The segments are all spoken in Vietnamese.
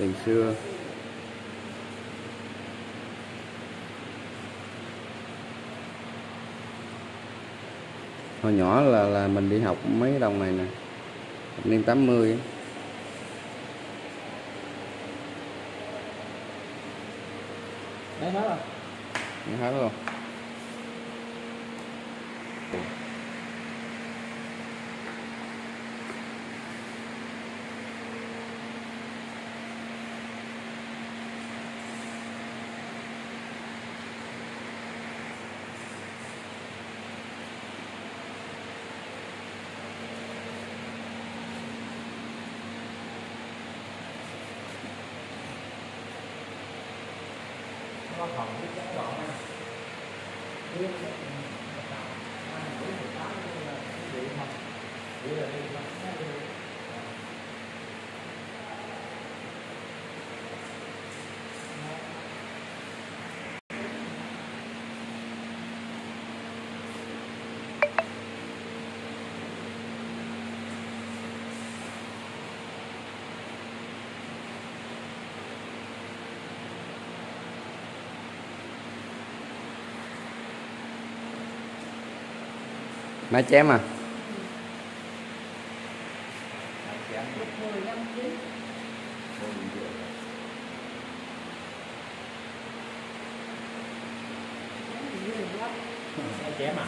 Tiền xưa hồi nhỏ là là mình đi học mấy đồng này nè thập niên 80 á. Đấy hết rồi. Nó hết luôn má chém à? Chém à?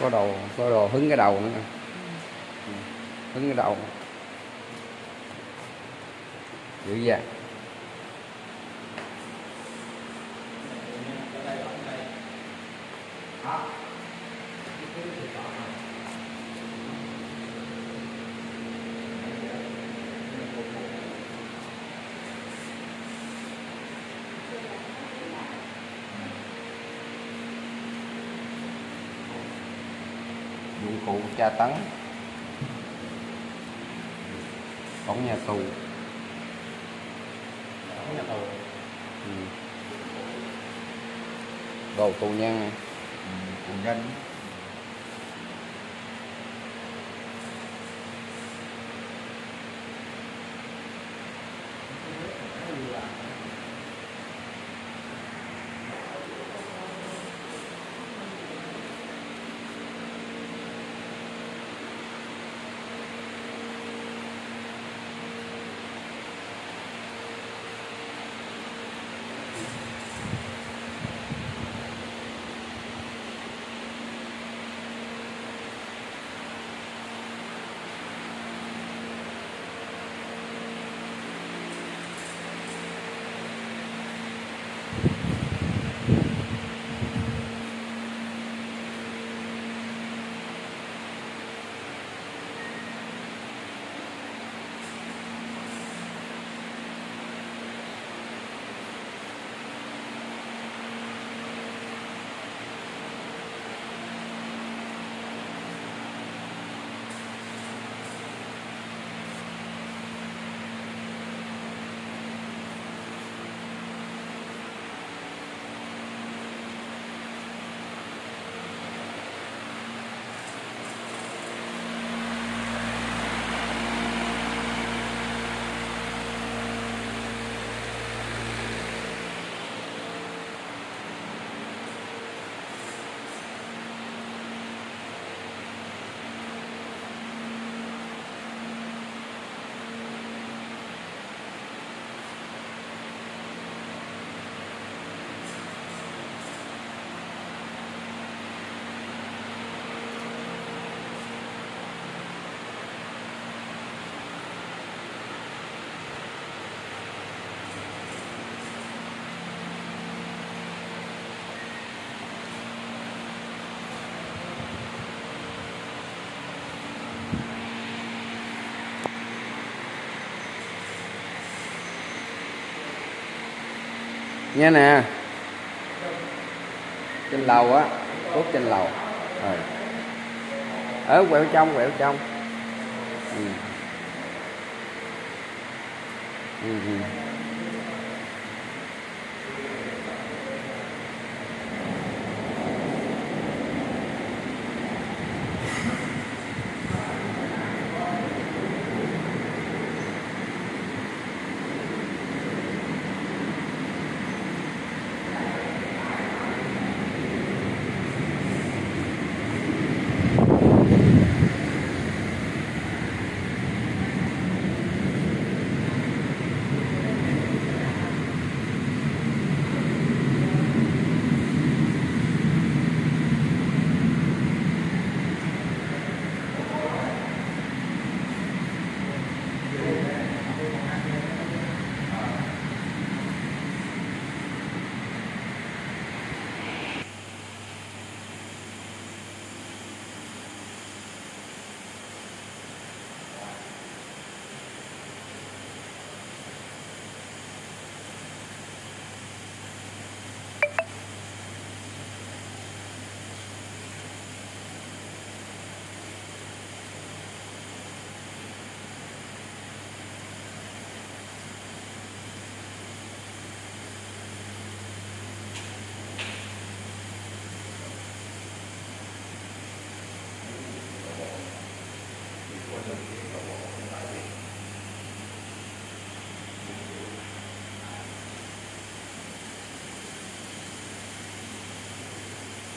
có đồ có đồ hứng cái đầu nữa hứng cái đầu. Dữ dằn dụng cụ tra tấn cổng nhà tù Nhà tù. ừ. đồ tù nhân này tù nhân nha nè. Trên lầu á cốt trên lầu. Ờ. Rồi ở quẹo trong quẹo trong. Ừ. Ừ, ừ.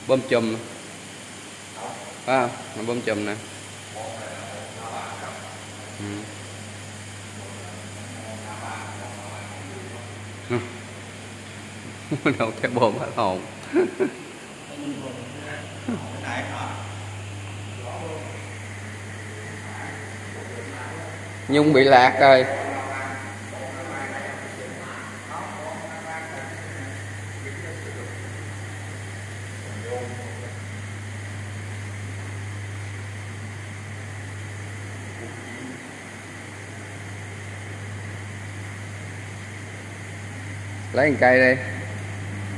Bơm chùm phải không? Nó bơm chùm nè. Ừ. đâu cái bơm hết hồn. Nhung bị lạc rồi. Lấy một cây đi.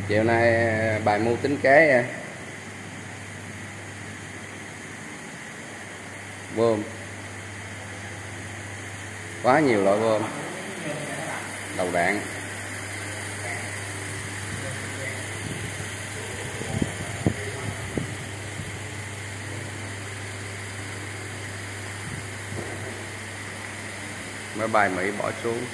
Chiều nay à, bài mưu tính kế nha. Bơm. Quá nhiều loại bơm. Đầu đạn. Máy bay Mỹ bỏ xuống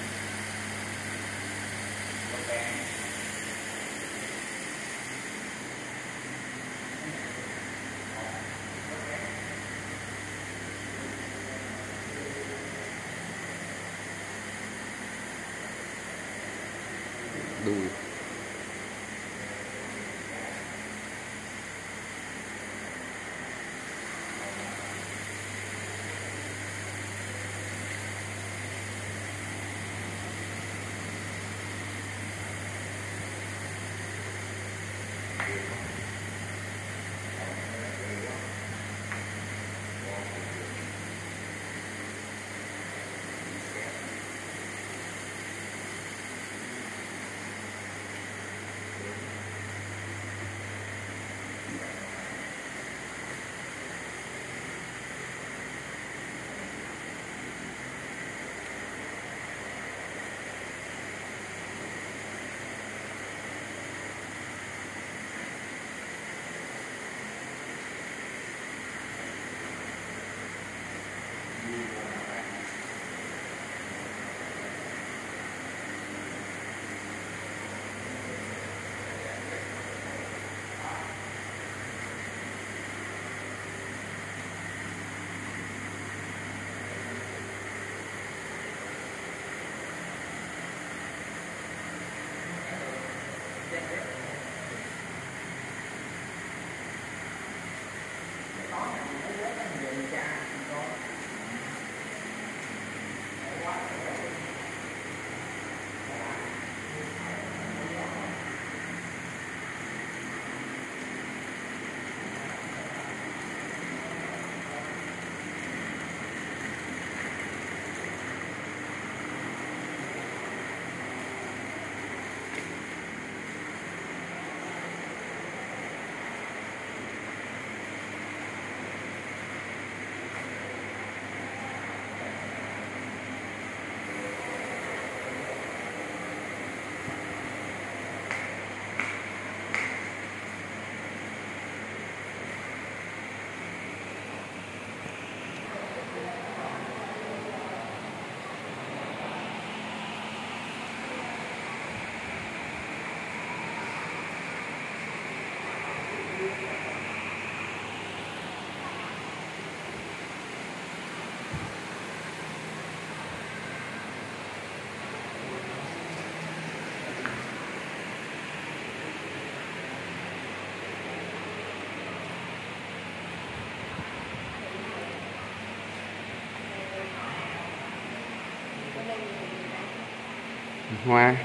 hoa.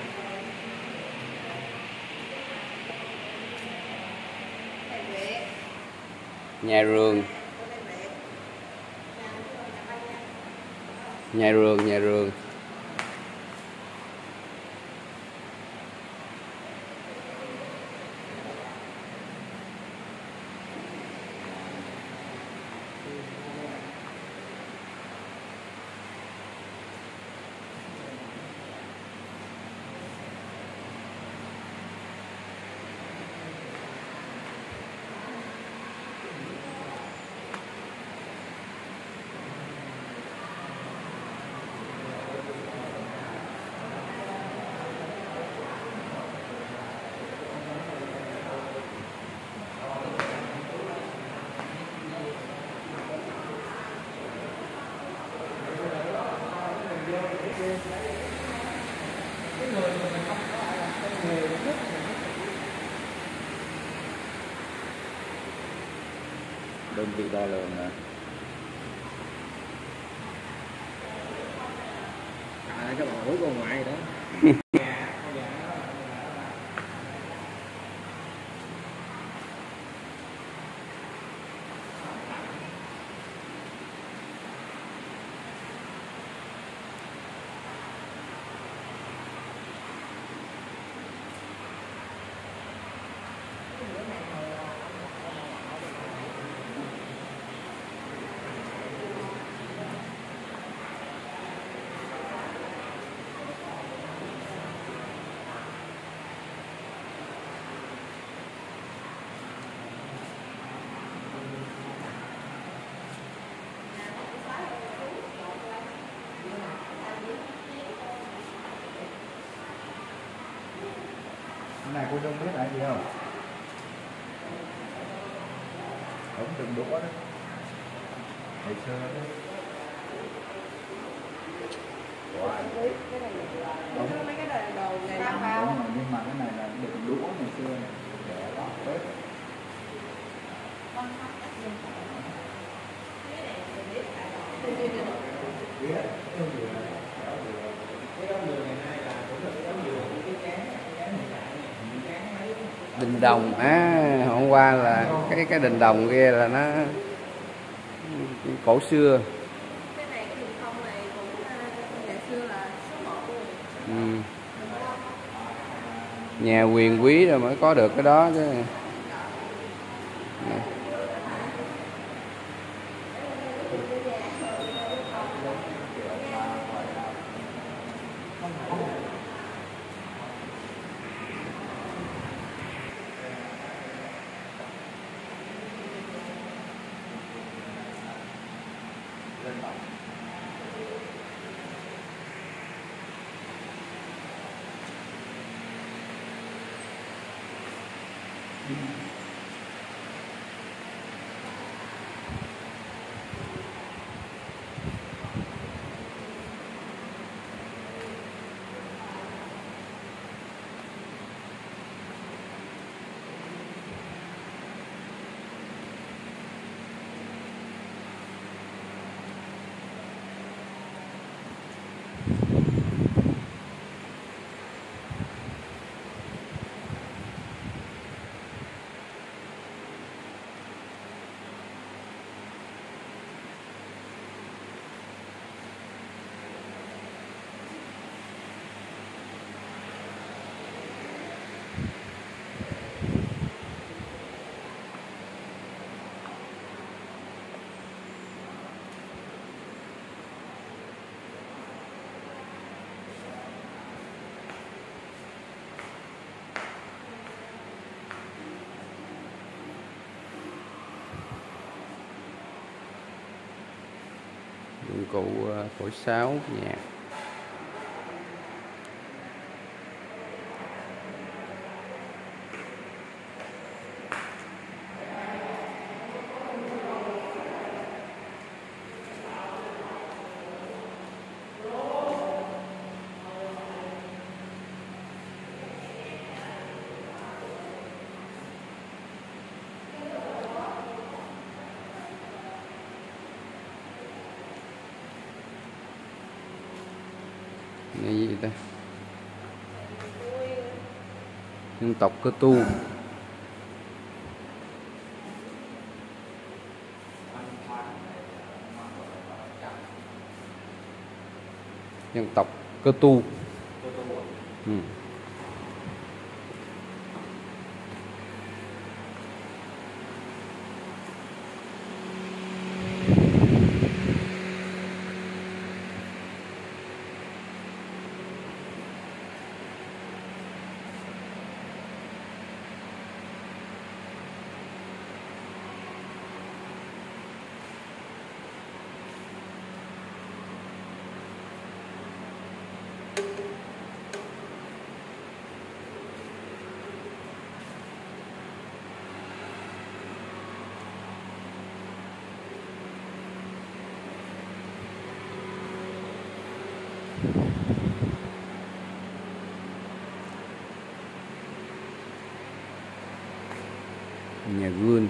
Nhà rường. Nhà rường nhà rường. Hindi dalaw na. Này cô Nhung biết là gì không? Ống từng đũa đó. Ngày xưa đó. Ống. Đúng. Rồi, nhưng mà cái này là đựng đũa ngày xưa này. Để đó bếp biết cái gì là chảo dừa. cái ống dừa ngày nay là cũng là cái ống dừa cái chén cái chén hiện đại này cái chén ấy đình đồng. À hôm qua là cái cái đình đồng kia là nó cổ xưa. Luôn. Ừ. nhà quyền quý rồi mới có được cái đó chứ cụ ờ, thổi sáo nhạc dạ. dân tộc cơ tu dân tộc cơ tu ừ. Nhà vườn